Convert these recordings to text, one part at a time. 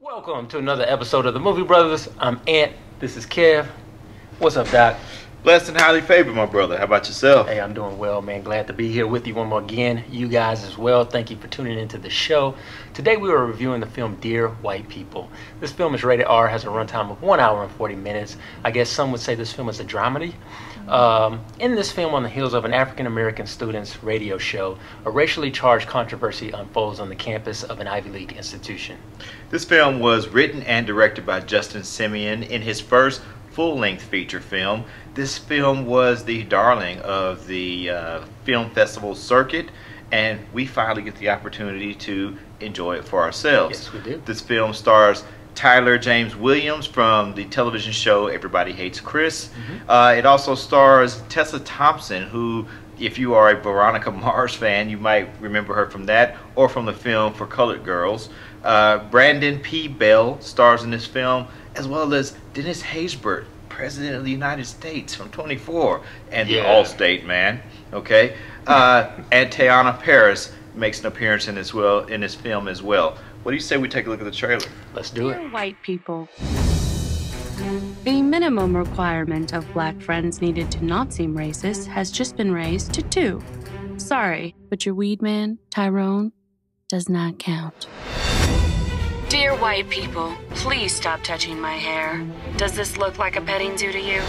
Welcome to another episode of the Movie Bruthas. I'm Ant. This is Kev. What's up, Doc? Blessed and highly favored, my brother. How about yourself? Hey, I'm doing well, man. Glad to be here with you one more again. You guys as well. Thank you for tuning into the show. Today we are reviewing the film Dear White People. This film is rated R, has a runtime of one hour and 40 minutes. I guess some would say this film is a dramedy. Um, in this film, on the heels of an African American student's radio show, a racially charged controversy unfolds on the campus of an Ivy League institution. This film was written and directed by Justin Simien in his first full length feature film. This film was the darling of the uh, film festival circuit, and we finally get the opportunity to enjoy it for ourselves. Yes, we do. This film stars Tyler James Williams from the television show Everybody Hates Chris. Uh, it also stars Tessa Thompson, who, if you are a Veronica Mars fan, you might remember her from that or from the film For Colored Girls. Uh, Brandon P. Bell stars in this film, as well as Dennis Haysbert, President of the United States from 24, and Yeah. the Allstate man. Okay, uh, and Teyonah Parris makes an appearance in this well in this film as well. What do you say we take a look at the trailer? Let's do it. White people. The minimum requirement of black friends needed to not seem racist has just been raised to two. Sorry, but your weed man, Tyrone, does not count. Dear white people, please stop touching my hair. Does this look like a petting zoo to you?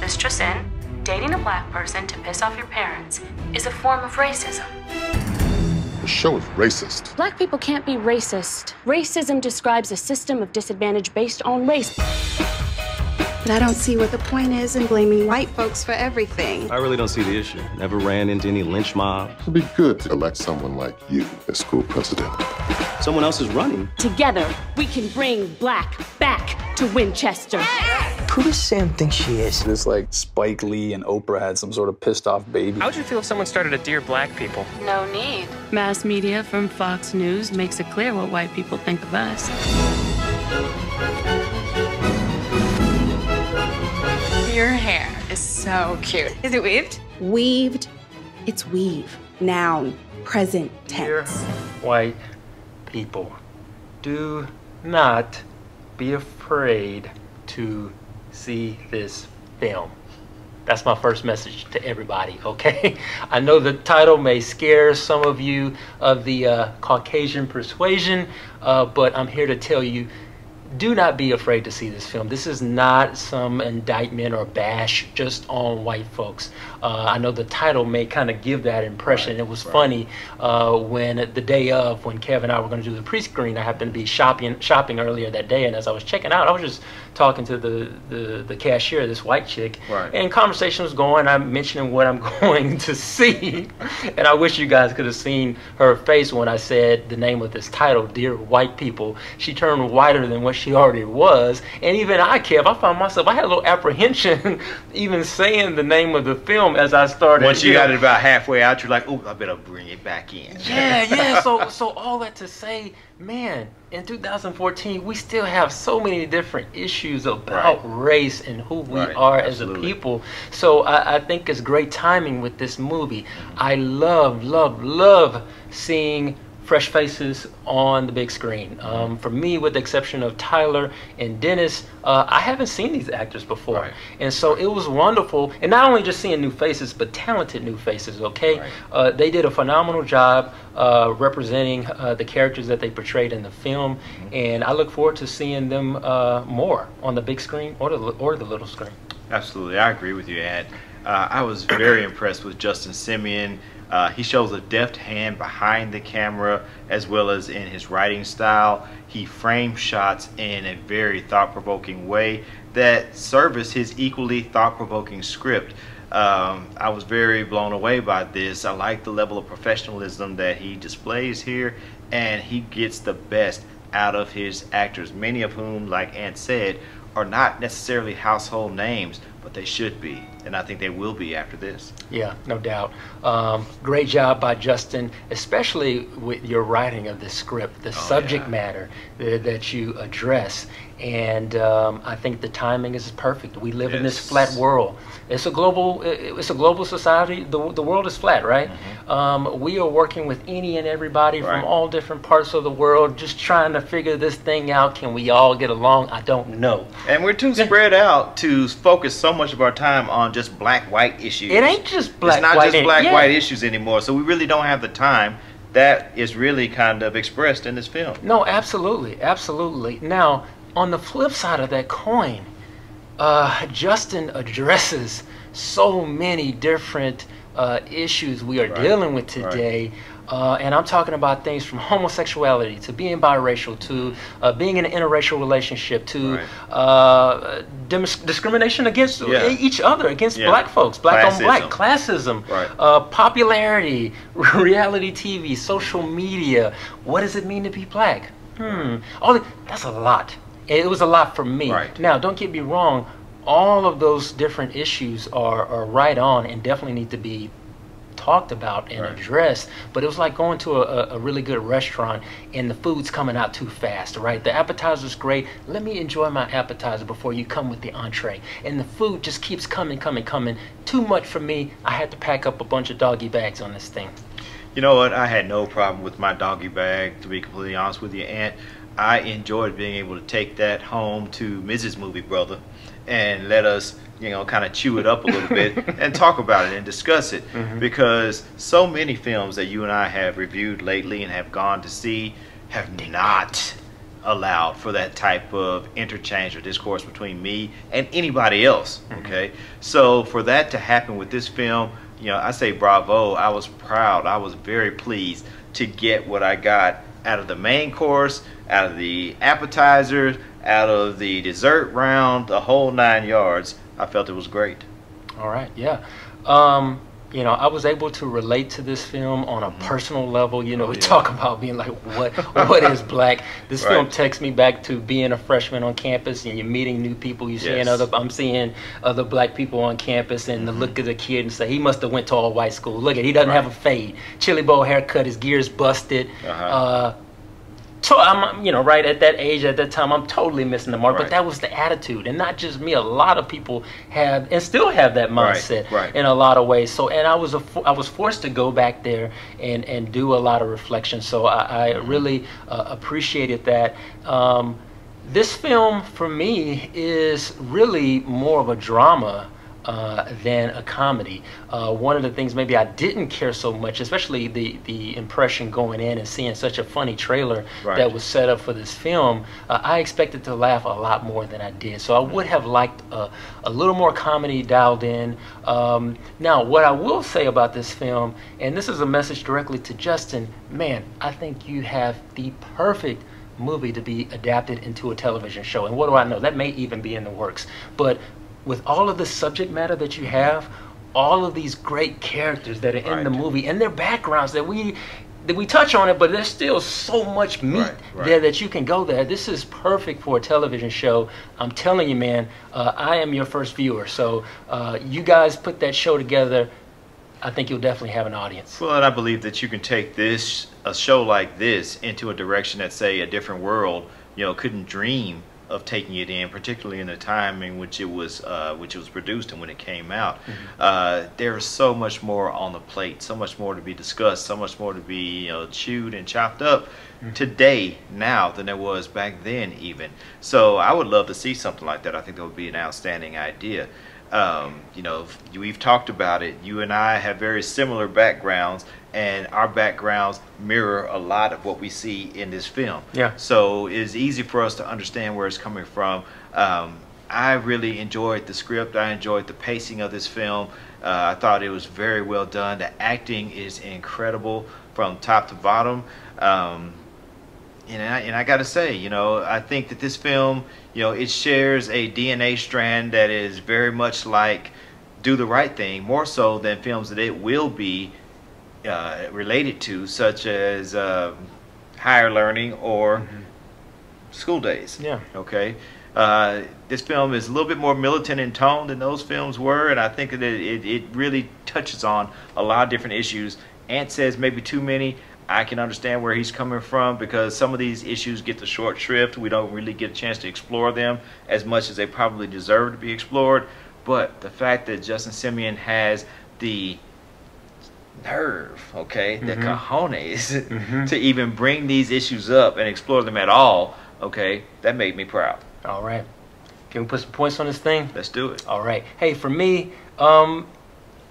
Mistress in, dating a black person to piss off your parents is a form of racism. The show is racist. Black people can't be racist. Racism describes a system of disadvantage based on race. But I don't see what the point is in blaming white folks for everything. I really don't see the issue. Never ran into any lynch mob. It'd be good to elect someone like you as school president. Someone else is running. Together, we can bring black back to Winchester. Who does Sam think she is? This like Spike Lee and Oprah had some sort of pissed off baby. How would you feel if someone started a Dear Black People? No need. Mass media from Fox News makes it clear what white people think of us. Your hair is so cute. Is it weaved? Weaved. It's weave. Noun. Present Dear tense. white people, do not be afraid to see this film. That's my first message to everybody, okay? I know the title may scare some of you of the uh, Caucasian persuasion, uh, but I'm here to tell you do not be afraid to see this film. This is not some indictment or bash just on white folks. Uh, I know the title may kind of give that impression. it was funny uh, when the day of, when Kevin and I were going to do the pre-screen, I happened to be shopping shopping earlier that day, and as I was checking out, I was just talking to the the, the cashier, this white chick, Right. and conversation was going. I'm mentioning what I'm going to see, and I wish you guys could have seen her face when I said the name of this title, "Dear White People." She turned whiter than what she already was, and even I, Kev, I found myself. I had a little apprehension even saying the name of the film as I started. Once you got it about halfway out, you're like, "Oh, I better bring it back in." yeah, yeah. So, so all that to say, man, in 2014, we still have so many different issues about race and who we Right, are absolutely. as a people. So, I, I think it's great timing with this movie. I love, love, love seeing fresh faces on the big screen. Um, for me, with the exception of Tyler and Dennis, uh, I haven't seen these actors before. Right. And so it was wonderful, and not only just seeing new faces, but talented new faces. Okay, Right. uh, they did a phenomenal job uh, representing uh, the characters that they portrayed in the film, Mm-hmm. and I look forward to seeing them uh, more on the big screen or the or the little screen. Absolutely, I agree with you, Ed. Uh, I was very impressed with Justin Simien. Uh, he shows a deft hand behind the camera as well as in his writing style. He frames shots in a very thought provoking way that service his equally thought provoking script. Um, I was very blown away by this. I like the level of professionalism that he displays here, and he gets the best out of his actors, many of whom, like Ant said, are not necessarily household names, but they should be. and I think they will be after this. Yeah, no doubt. Um, great job by Justin, especially with your writing of the script, the subject yeah. matter that, that you address. And um, I think the timing is perfect. We live in this flat world. It's a global. It's a global society. The, the world is flat, right? Um, we are working with any and everybody Right. from all different parts of the world, just trying to figure this thing out. Can we all get along? I don't know. And we're too spread out to focus so much of our time on just black white issues. It ain't just black, it's not white, just black yeah. white issues anymore. So we really don't have the time. That is really kind of expressed in this film. No, absolutely, absolutely. Now, on the flip side of that coin, uh, Justin addresses so many different uh, issues we are Right, dealing with right. Uh, and I'm talking about things from homosexuality to being biracial to uh, being in an interracial relationship to Right. uh, dis- discrimination against Yeah. each other, against Yeah. black folks, black on black, Classism. classism, Right. uh, popularity, reality TV, social media. What does it mean to be black? Hmm. All the, that's a lot. It was a lot for me. Right. Now, don't get me wrong. All of those different issues are, are right on and definitely need to be talked about and Right. addressed. But it was like going to a, a- a really good restaurant and the food's coming out too fast, right? The appetizer's great. Let me enjoy my appetizer before you come with the entree. And the food just keeps coming, coming, coming. Too much for me. I had to pack up a bunch of doggy bags on this thing. You know what? I had no problem with my doggy bag, to be completely honest with you, Ant. I enjoyed being able to take that home to Mrs. Movie Brother and let us, you know, kind of chew it up a little bit and talk about it and discuss it. Mm-hmm. Because so many films that you and I have reviewed lately and have gone to see have not allowed for that type of interchange or discourse between me and anybody else. Mm-hmm. Okay, so for that to happen with this film, you know, I say bravo. I was proud. I was very pleased to get what I got out of the main course, out of the appetizers, out of the dessert round, the whole nine yards. I felt it was great. All right, yeah. Um, you know, I was able to relate to this film on a personal level. You know, we yeah. talk about being like, what what is black? This film Right. takes me back to being a freshman on campus, and you're meeting new people. You're seeing other. I'm seeing other black people on campus, and the look of the kid and say he must have went to all white school. Look at he doesn't have a fade, chili bowl haircut, his gears busted. Uh-huh. Uh, so I'm, you know, right at that age, at that time, I'm totally missing the mark. But that was the attitude, and not just me. A lot of people have, and still have that Right, mindset right. in a lot of ways. So, and I was a, I was forced to go back there and and do a lot of reflection. So I, I really uh, appreciated that. Um, this film for me is really more of a drama uh, than a comedy. Uh, one of the things maybe I didn't care so much, especially the the impression going in and seeing such a funny trailer Right. that was set up for this film, uh, I expected to laugh a lot more than I did. So I would have liked a, a little more comedy dialed in. Um, now, what I will say about this film, and this is a message directly to Justin, man, I think you have the perfect movie to be adapted into a television show. And what do I know? That may even be in the works. But with all of the subject matter that you have, all of these great characters that are in the movie and their backgrounds that we that we touch on it, but there's still so much meat Right, right. there that you can go there. This is perfect for a television show. I'm telling you, man. Uh, I am your first viewer, so uh, you guys put that show together. I think you'll definitely have an audience. Well, and I believe that you can take this a show like this into a direction that, say, a different world, you know, couldn't dream of taking it in, particularly in the time in which it was, uh, which it was produced and when it came out. Uh, there is so much more on the plate, so much more to be discussed, so much more to be, you know, chewed and chopped up today, now, than there was back then, even. So I would love to see something like that. I think that would be an outstanding idea um, you know, we've talked about it. You and I have very similar backgrounds, and our backgrounds mirror a lot of what we see in this film. Yeah. So it's easy for us to understand where it's coming from. Um, I really enjoyed the script. I enjoyed the pacing of this film. Uh, I thought it was very well done. The acting is incredible from top to bottom. Um, and I, and I got to say, you know, I think that this film, you know, it shares a DNA strand that is very much like Do the Right Thing, more so than films that it will be uh, related to, such as um Higher Learning or School Days. Yeah. Okay. Uh, this film is a little bit more militant in tone than those films were, and I think that it, it really touches on a lot of different issues. Ant says maybe too many. I can understand where he's coming from because some of these issues get the short shrift. We don't really get a chance to explore them as much as they probably deserve to be explored. But the fact that Justin Simien has the nerve, okay, the Mhm. cojones Mhm. to even bring these issues up and explore them at all, okay, that made me proud. All right. Can we put some points on this thing? Let's do it. All right. Hey, for me, um,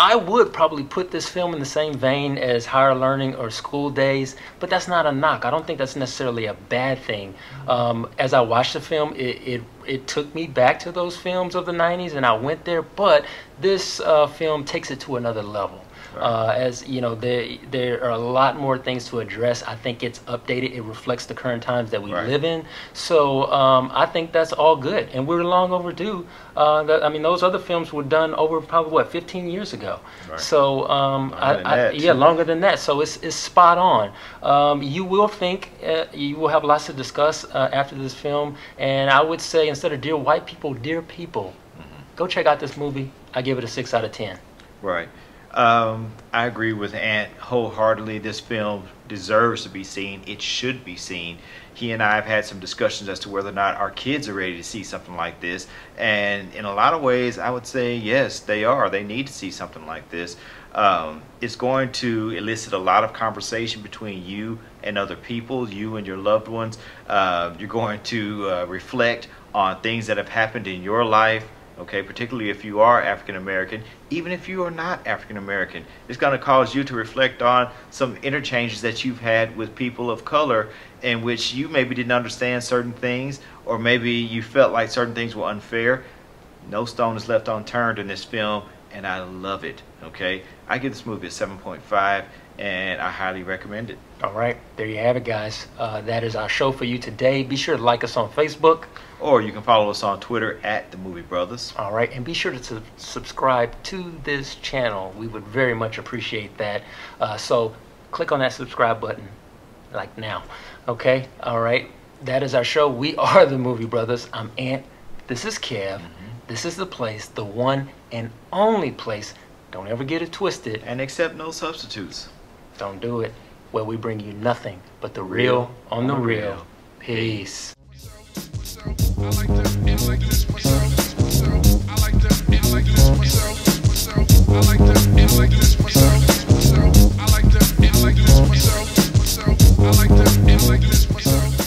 I would probably put this film in the same vein as Higher Learning or School Days, but that's not a knock. I don't think that's necessarily a bad thing. Um, as I watched the film, it, it it took me back to those films of the '90s, and I went there. But this uh, film takes it to another level. Uh, as you know, there there are a lot more things to address. I think it's updated. It reflects the current times that we Right. live in. So um, I think that's all good, and we're long overdue. Uh, that, I mean, those other films were done over probably what 15 years ago. Right. So um, I, I, yeah, longer than that. So it's it's spot on. Um, you will think uh, you will have lots to discuss uh, after this film, and I would say instead of dear white people, dear people, Mm-hmm. go check out this movie. I give it a six out of ten. Right. Um, I agree with Ant wholeheartedly. This film deserves to be seen. It should be seen. He and I have had some discussions as to whether or not our kids are ready to see something like this. And in a lot of ways, I would say yes, they are. They need to see something like this. Um, it's going to elicit a lot of conversation between you and other people, you and your loved ones. Uh, you're going to uh, reflect on things that have happened in your life okay, particularly if you are African American, even if you are not African American. It's going to cause you to reflect on some interchanges that you've had with people of color in which you maybe didn't understand certain things, or maybe you felt like certain things were unfair. No stone is left unturned in this film, and I love it, okay? I give this movie a 7.5, and I highly recommend it. All right, there you have it, guys. Uh, that is our show for you today. Be sure to like us on Facebook. Or you can follow us on Twitter at The Movie Bruthas. All right, and be sure to su- subscribe to this channel. We would very much appreciate that. Uh, so click on that subscribe button, like now. Okay, all right. That is our show. We are the Movie Bruthas. I'm Ant. This is Kev. This is the place, the one and only place. Don't ever get it twisted. And accept no substitutes. Don't do it where we bring you nothing but the real on the real. Peace. I like them like this myself. I like them like this myself.